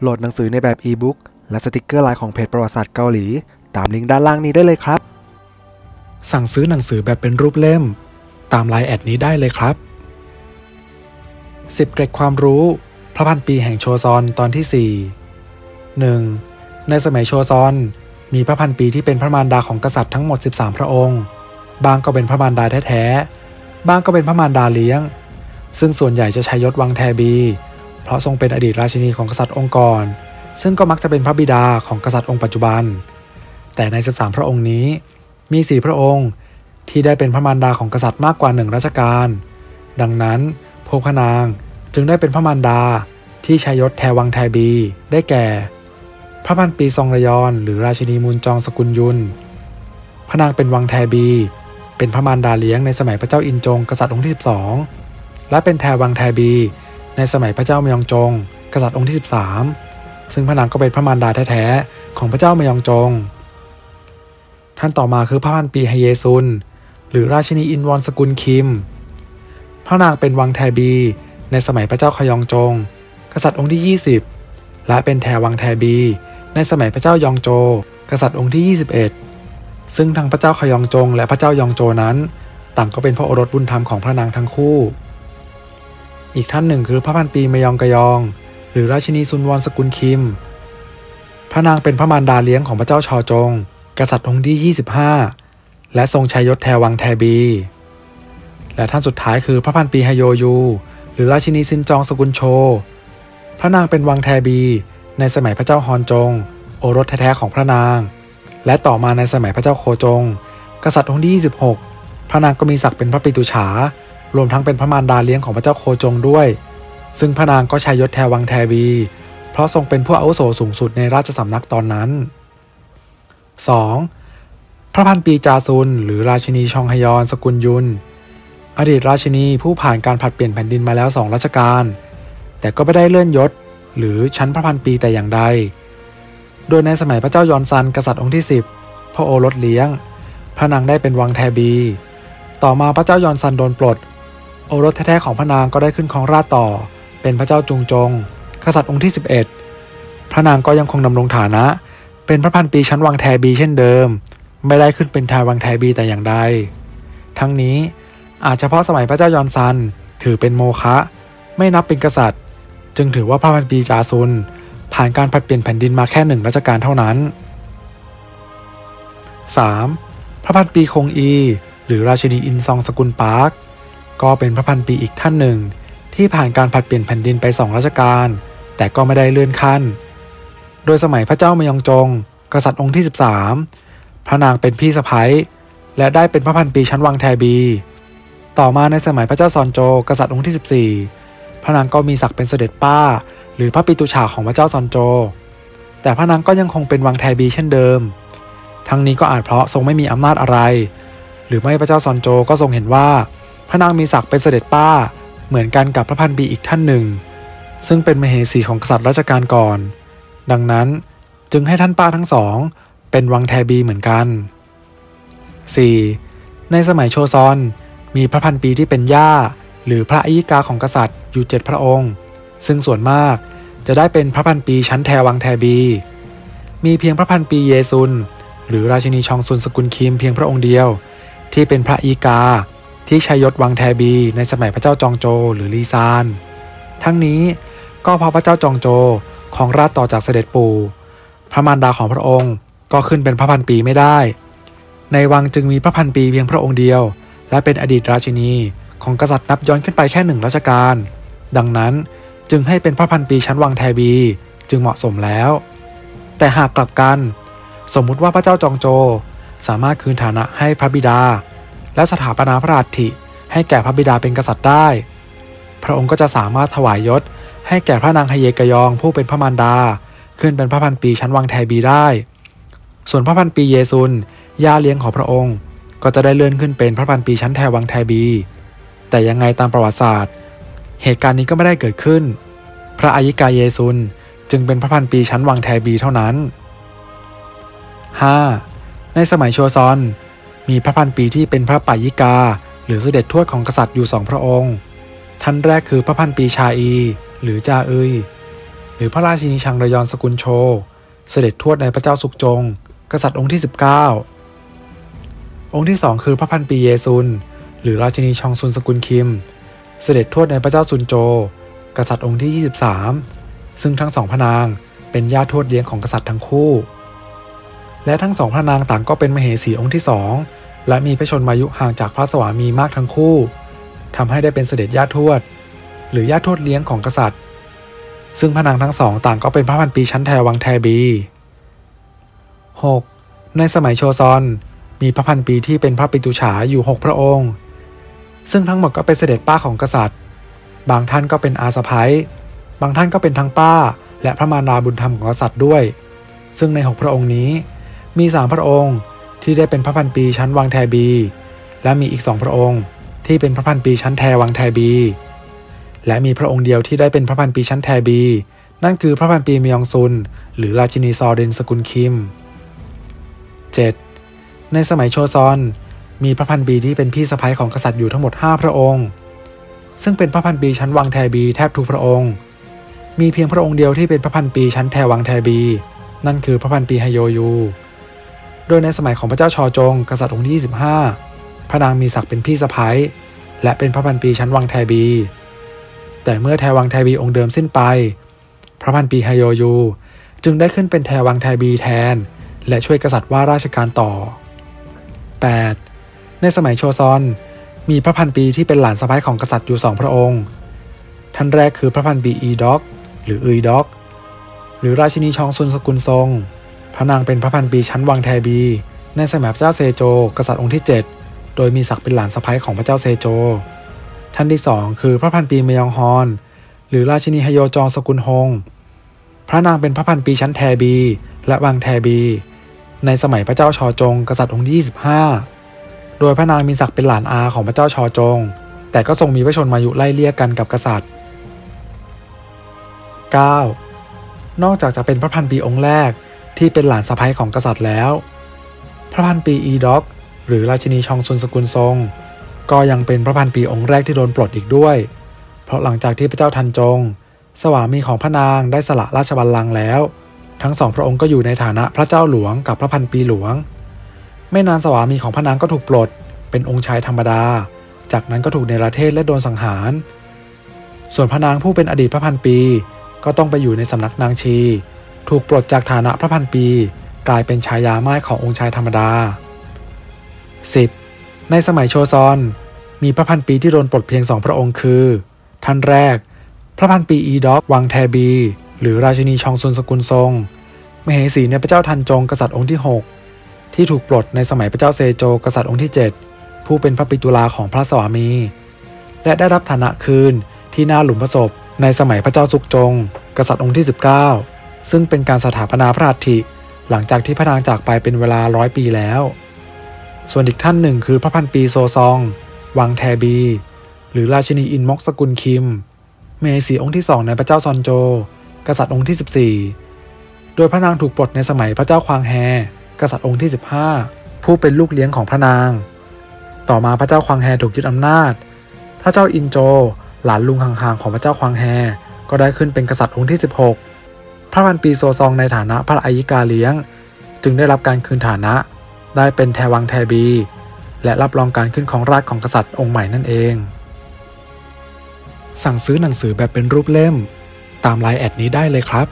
โหลดหนังสือในแบบอีบุ๊กและสติกเกอร์ลายของเพจประวัติศาสตร์เกาหลี ตามลิงก์ด้านล่างนี้ได้เลยครับ สั่งซื้อหนังสือแบบเป็นรูปเล่ม ตามไลน์ add นี้ได้เลยครับ 10เกร็ดความรู้ พระพันปีแห่งโชซอนตอนที่ 4 1. ในสมัยโชซอน มีพระพันปีที่เป็นพระมารดาของกษัตริย์ทั้งหมด 13 พระองค์ บ้างก็เป็นพระมารดาแท้ๆ บ้างก็เป็นพระมารดาเลี้ยง ซึ่งส่วนใหญ่จะใช้ยศวังแทบี เพราะทรงเป็นอดีตราชินีของกษัตริย์องค์ก่อน ซึ่งก็มักจะเป็นพระบิดาของกษัตริย์องค์ปัจจุบัน แต่ใน 13 พระองค์นี้ มี 4 พระองค์ที่ได้เป็นพระมารดาของกษัตริย์มากกว่าหนึ่งรัชกาลดังนั้นพวกพนางจึงได้เป็นพระมารดาที่ชายศแทวังแทบี ได้แก่ พระพันปีซองระยอนหรือราชินีมูลจองสกุลยุน พระนางเป็นวังแทบี เป็นพระมารดาเลี้ยงในสมัยพระเจ้าอินจงกษัตริย์องค์ที่ 12 และเป็นแทวังแทบี ในสมัยพระเจ้ามยองจง กษัตริย์องค์ที่ 13 ซึ่งพระนางก็เป็นพระมารดาแท้ๆของพระเจ้ามยองจง ท่านต่อมาคือพระพันปีฮเยซุน หรือราชินีอินวอนสกุลคิม พระนางเป็นวังแทบี ในสมัยพระเจ้าขยองจง กษัตริย์องค์ที่ 20 และเป็นแทวังแทบี ในสมัยพระเจ้ายองโจ กษัตริย์องค์ที่ 21 ซึ่งทั้งพระเจ้าคยองจง และพระเจ้ายองโจนั้น ต่างก็เป็นพระโอรสบุญธรรมของพระนางทั้งคู่ อีกท่านหนึ่งคือพระพันปีมยองกยอง หรือราชินีซุนวอนสกุลคิม พระนางเป็นพระมารดาเลี้ยงของพระเจ้าชอลจง กษัตริย์องค์ที่ 25 และทรงได้ยศแทวังแทบี และท่านสุดท้ายคือพระพันปีฮโยยู หรือราชินีซินจองสกุลโช พระนางเป็นวังแทบี ในสมัยพระเจ้าฮอนจง โอรสแท้ๆของพระนาง และต่อมาในสมัยพระเจ้าโคจง กษัตริย์องค์ที่ 26 พระนางก็มีศักดิ์เป็นพระปิตุฉา รวมทั้งเป็นพระมารดาเลี้ยงของพระเจ้าโคจงด้วย ซึ่งพระนางก็ชัยยศแทวังแทบีเพราะทรงเป็นผู้อาวุโสสูงสุดในราชสำนักตอนนั้น 2. พระพันปีจาซุน หรือราชินีชองฮยอนสกุลยุน อดีตราชินีผู้ผ่านการผัดเปลี่ยนแผ่นดินมาแล้วสองรัชกาลแต่ก็ไม่ได้เลื่อนยศ หรือชั้นพระพันปีแต่อย่างใด โดยในสมัยพระเจ้ายอนซันกษัตริย์องค์ที่ 10 พระโอรสเลี้ยง พระนางได้เป็นวังแทบี ต่อมาพระเจ้ายอนซันโดนปลด โอรสแท้ๆของพระนางก็ได้ขึ้นครองราชย์ต่อ เป็นพระเจ้าจุงจง กษัตริย์องค์ที่ 11 พระนางก็ยังคงดำรงฐานะ เป็นพระพันปีชั้นวังแทบีเช่นเดิม ไม่ได้ขึ้นเป็นทายวังแทบีแต่อย่างใด ทั้งนี้อาจเฉพาะสมัยพระเจ้ายอนซันถือเป็นโมฆะไม่นับเป็นกษัตริย์ จึงถือว่าพระพันปีจาซุน ผ่านการผัดเปลี่ยนแผ่นดินมาแค่หนึ่งรัชกาลเท่านั้น 3. พระพันปีคงอี หรือราชินีอินซองสกุลปาร์ก ก็เป็นพระพันปีอีกท่านหนึ่ง ที่ผ่านการผัดเปลี่ยนแผ่นดินไปสองรัชกาลแต่ก็ไม่ได้เลื่อนขั้น โดยสมัยพระเจ้ามยองจง กษัตริย์องค์ที่ 13 พระนางเป็นพี่สะพ้ยและได้เป็นพระพันปีชั้นวังแทบี ต่อมาในสมัยพระเจ้าซอนโจ กษัตริย์องค์ที่ 14 พระนางก็มีศักดิ์เป็นเสด็จป้า หรือพระปิตุฉาของพระเจ้าซอนโจ แต่พระนางก็ยังคงเป็นวังแทบีเช่นเดิม ทั้งนี้ก็อาจเพราะทรงไม่มีอำนาจอะไร หรือไม่พระเจ้าซอนโจก็ทรงเห็นว่า พระนางมีศักดิ์เป็นเสด็จป้า เหมือนกันกับพระพันปีอีกท่านหนึ่ง ซึ่งเป็นมเหสีของกษัตริย์รัชกาลก่อน ดังนั้นจึงให้ท่านป้าทั้งสอง เป็นวังแทบีเหมือนกัน 4. ในสมัยโชซอน มีพระพันปีที่เป็นย่า หรือพระอัยิกาของกษัตริย์อยู่เจ็ดพระองค์ ซึ่งส่วนมากจะได้เป็นพระพันปีชั้นแทวังแทบี มีเพียงพระพันปีเยซุน หรือราชินีชองซุนสกุลคิมเพียงพระองค์เดียว ที่เป็นพระอีกา ที่ชัยยศวังแทบีในสมัยพระเจ้าจองโจหรือลีซาน ทั้งนี้ก็เพราะพระเจ้าจองโจของราชต่อจากเสด็จปู่พระมารดาของพระองค์ก็ขึ้นเป็นพระพันปีไม่ได้ ในวังจึงมีพระพันปีเพียงพระองค์เดียว และเป็นอดีตราชินีของกษัตริย์นับย้อนขึ้นไปแค่หนึ่งรัชกาลดังนั้นจึงให้เป็นพระพันปีชั้นวังแทบีจึงเหมาะสมแล้ว แต่หากกลับกัน สมมุติว่าพระเจ้าจองโจ สามารถคืนฐานะให้พระบิดา และสถาปนาพระราชิให้แก่พระบิดาเป็นกษัตริย์ได้ พระองค์ก็จะสามารถถวายยศ ให้แก่พระนางฮเยกยองผู้เป็นพระมารดา ขึ้นเป็นพระพันปีชั้นวังแทบีได้ ส่วนพระพันปีเยซุนย่าเลี้ยงของพระองค์ ก็จะได้เลื่อนขึ้นเป็นพระพันปีชั้นแทวังแทบี แต่ยังไงตามประวัติศาสตร์ เหตุการณ์นี้ก็ไม่ได้เกิดขึ้น พระอายิกาเยซุนจึงเป็นพระพันปีชั้นวังแทบีเท่านั้น 5. ในสมัยโชซอน มีพระพันปีที่เป็นพระปายิกา หรือเสด็จทวดของกษัตริย์อยู่สองพระองค์ ท่านแรกคือพระพันปีชาอี หรือจาเอยหรือพระราชินีชังระยอนสกุลโช เสด็จทวดในพระเจ้าสุกจง กษัตริย์องค์ที่ 19 องค์ที่สองคือพระพันปีเยซุน หรือราชินีชองซุนสกุลคิม เสด็จทวดในพระเจ้าซุนโจ กษัตริย์องค์ที่ 23 ซึ่งทั้งสองพระนางเป็นญาติทวดเลี้ยงของกษัตริย์ทั้งคู่ และทั้งสองพระนางต่างก็เป็นมเหสีองค์ที่สอง และมีพระชนมายุห่างจากพระสวามีมากทั้งคู่ทำให้ได้เป็นเสด็จญาติทวด หรือญาติทวดเลี้ยงของกษัตริย์ ซึ่งพระนางทั้งสองต่างก็เป็นพระพันปีชั้นแทวังแทบี 6. ในสมัยโชซอน มีพระพันปีที่เป็นพระปิตุฉาอยู่ 6 พระองค์ ซึ่งทั้งหมดก็เป็นเสด็จป้าของกษัตริย์ บางท่านก็เป็นอาสะพ้ายบางท่านก็เป็นทั้งป้า และพระมารดาบุญธรรมของกษัตริย์ด้วย ซึ่งใน 6 พระองค์นี้มีสามพระองค์ ที่ได้เป็นพระพันปีชั้นวังแทบี และมีอีกสองพระองค์ที่เป็นพระพันปีชั้นแทวังแทบี และมีพระองค์เดียวที่ได้เป็นพระพันปีชั้นแทบี นั่นคือพระพันปีมยองซุน หรือราชินีซอเดนสกุลคิม 7. ในสมัยโชซอน มีพระพันปีที่เป็นพี่สะพ้ยของกษัตริย์อยู่ทั้งหมด 5 พระองค์ ซึ่งเป็นพระพันปีชั้นวังแทบีแทบทุกพระองค์ มีเพียงพระองค์เดียวที่เป็นพระพันปีชั้นแทวังแทบี นั่นคือพระพันปีฮโยยู โดยในสมัยของพระเจ้าชอจง กษัตริย์องค์ที่ 25 พระนางมีศักดิ์เป็นพี่สะพ้ยและเป็นพระพันปีชั้นวังแทบี แต่เมื่อแทวังแทบีองค์เดิมสิ้นไป พระพันปีไฮโยยู จึงได้ขึ้นเป็นแทวังแทบีแทน และช่วยกษัตริย์ว่าราชการต่อ 8. ในสมัยโชซอน มีพระพันปีที่เป็นหลานสะพ้ยของกษัตริย์อยู่สองพระองค์ ท่านแรกคือพระพันปีอีด็อก หรืออุยด็อก หรือราชินีชองซุนสกุลทรง พระนางเป็นพระพันปีชั้นวังแทบี ในสมัยพระเจ้าเซโจ กษัตริย์องค์ที่ 7 โดยมีศักดิ์เป็นหลานสะใภ้ของพระเจ้าเซโจ ท่านที่สองคือพระพันปีเมยองฮอน หรือราชินีฮโยจองสกุลฮง พระนางเป็นพระพันปีชั้นแทบี และวังแทบี ในสมัยพระเจ้าชอจง กษัตริย์องค์ที่ 25 โดยพระนางมีศักดิ์เป็นหลานอาของพระเจ้าชอจง แต่ก็ทรงมีพระชนมายุไล่เลี่ยกันกับกษัตริย์ 9. นอกจากจะเป็นพระพันปีองค์แรก ที่เป็นหลานสะใภ้ของกษัตริย์แล้ว พระพันปีอีด็อก หรือราชินีชองซุนสกุลทรง ก็ยังเป็นพระพันปีองค์แรกที่โดนปลดอีกด้วย เพราะหลังจากที่พระเจ้าทันจง สวามีของพระนางได้สละราชบัลลังก์แล้ว ทั้งสองพระองค์ก็อยู่ในฐานะพระเจ้าหลวงกับพระพันปีหลวง ไม่นานสวามีของพระนางก็ถูกปลด เป็นองค์ชายธรรมดา จากนั้นก็ถูกในประเทศและโดนสังหาร ส่วนพระนางผู้เป็นอดีตพระพันปีก็ต้องไปอยู่ในสำนักนางชี ถูกปลดจากฐานะพระพันปี กลายเป็นฉายาไม้ขององค์ชายธรรมดา 10. ในสมัยโชซอน มีพระพันปีที่โดนปลดเพียงสองพระองค์คือ ท่านแรก พระพันปีอีด็อกวังแทบี หรือราชินีชองซุนสกุลทรง มเหสีในพระเจ้าทันจงกษัตริย์องค์ที่ 6 ที่ถูกปลดในสมัยพระเจ้าเซโจกษัตริย์องค์ที่ 7 ผู้เป็นพระปิตุลาของพระสวามี และได้รับฐานะคืนที่หน้าหลุมพระศพในสมัยพระเจ้าสุกจง กษัตริย์องค์ที่ 19 ซึ่งเป็นการสถาปนาพระอัฐิหลังจากที่พระนางจากไปเป็นเวลาร้อยปีแล้ว ส่วนอีกท่านหนึ่งคือพระพันปีโซซอง วังแทบี หรือราชินีอินมอกสกุลคิม เมสีองค์ที่สองในพระเจ้าซอนโจ กษัตริย์องค์ที่ 14 โดยพระนางถูกปลดในสมัยพระเจ้าควางแฮ กษัตริย์องค์ที่ 15 ผู้เป็นลูกเลี้ยงของพระนาง ต่อมาพระเจ้าควางแฮถูกยึดอำนาจ พระเจ้าอินโจ หลานลุงห่างๆของพระเจ้าควางแฮ ก็ได้ขึ้นเป็นกษัตริย์องค์ที่ 16 พระพันปีโซซองในฐานะพระอายิกาเลี้ยง จึงได้รับการคืนฐานะ ได้เป็นแทวังแทบี และรับรองการขึ้นของราชของกษัตริย์องค์ใหม่นั่นเอง สั่งซื้อหนังสือแบบเป็นรูปเล่ม ตามไลน์แอดนี้ได้เลยครับ